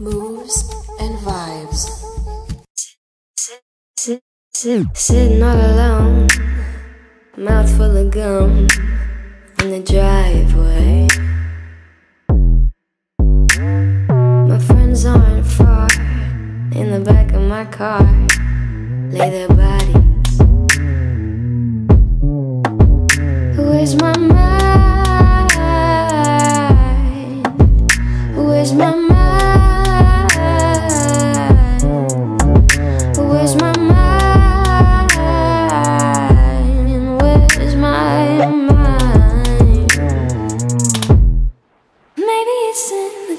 moves, and vibes. Sitting all alone, mouth full of gum in the driveway. My friends aren't far in the back of my car, lay their bodies. Where's my mind? Where's my mind?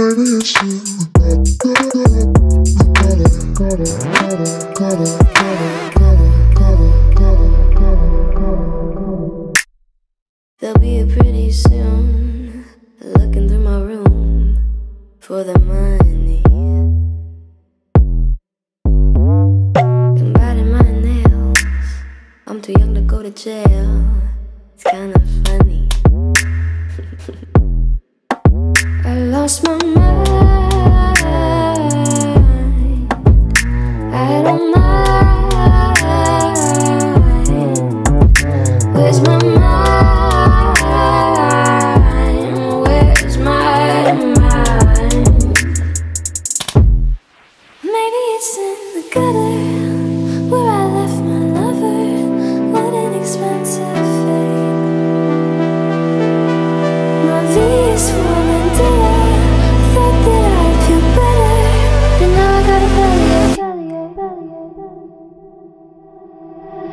They'll be here pretty soon, looking through my room for the money. I'm biting my nails, I'm too young to go to jail. It's kinda funny. I lost my mind.